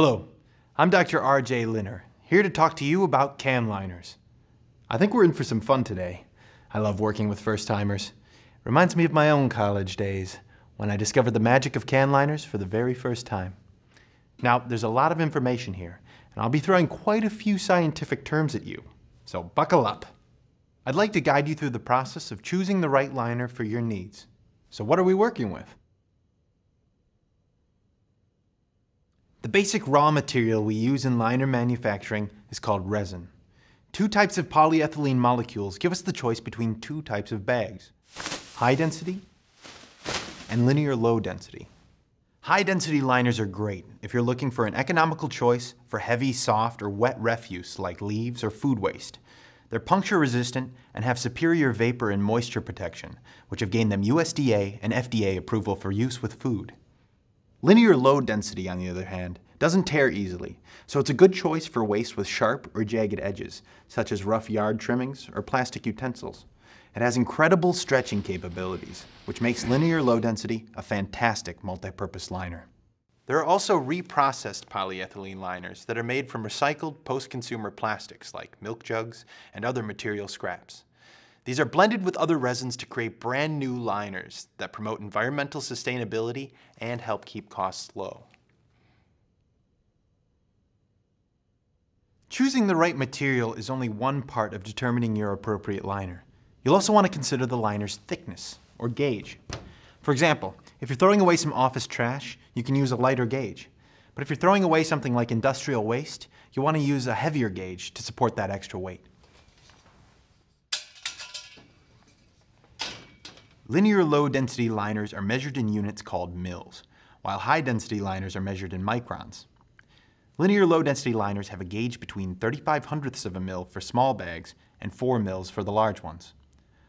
Hello, I'm Dr. R.J. Linner, here to talk to you about can liners. I think we're in for some fun today. I love working with first-timers. Reminds me of my own college days, when I discovered the magic of can liners for the very first time. Now, there's a lot of information here, and I'll be throwing quite a few scientific terms at you, so buckle up. I'd like to guide you through the process of choosing the right liner for your needs. So what are we working with? The basic raw material we use in liner manufacturing is called resin. Two types of polyethylene molecules give us the choice between two types of bags, high density and linear low density. High density liners are great if you're looking for an economical choice for heavy, soft, or wet refuse like leaves or food waste. They're puncture resistant and have superior vapor and moisture protection, which have gained them USDA and FDA approval for use with food. Linear low density, on the other hand, doesn't tear easily, so it's a good choice for waste with sharp or jagged edges, such as rough yard trimmings or plastic utensils. It has incredible stretching capabilities, which makes linear low density a fantastic multi-purpose liner. There are also reprocessed polyethylene liners that are made from recycled post-consumer plastics like milk jugs and other material scraps. These are blended with other resins to create brand new liners that promote environmental sustainability and help keep costs low. Choosing the right material is only one part of determining your appropriate liner. You'll also want to consider the liner's thickness, or gauge. For example, if you're throwing away some office trash, you can use a lighter gauge. But if you're throwing away something like industrial waste, you'll want to use a heavier gauge to support that extra weight. Linear low density liners are measured in units called mils, while high density liners are measured in microns. Linear low density liners have a gauge between 35 hundredths of a mil for small bags and 4 mils for the large ones.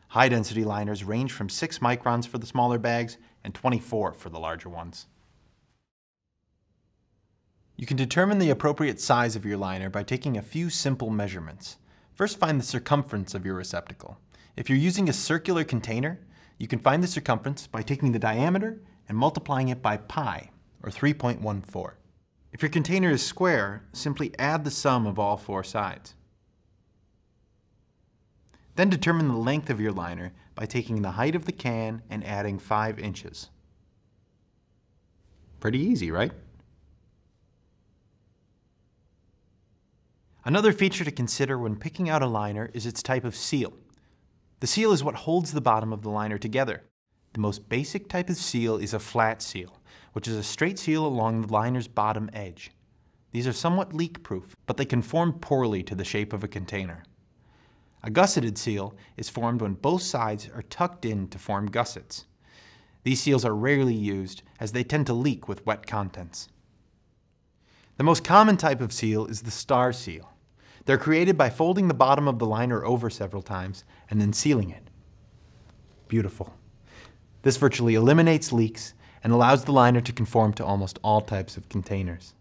High density liners range from 6 microns for the smaller bags and 24 for the larger ones. You can determine the appropriate size of your liner by taking a few simple measurements. First find the circumference of your receptacle. If you're using a circular container, you can find the circumference by taking the diameter and multiplying it by pi, or 3.14. If your container is square, simply add the sum of all four sides. Then determine the length of your liner by taking the height of the can and adding 5 inches. Pretty easy, right? Another feature to consider when picking out a liner is its type of seal. The seal is what holds the bottom of the liner together. The most basic type of seal is a flat seal, which is a straight seal along the liner's bottom edge. These are somewhat leak-proof, but they conform poorly to the shape of a container. A gusseted seal is formed when both sides are tucked in to form gussets. These seals are rarely used as they tend to leak with wet contents. The most common type of seal is the star seal. They're created by folding the bottom of the liner over several times and then sealing it. Beautiful. This virtually eliminates leaks and allows the liner to conform to almost all types of containers.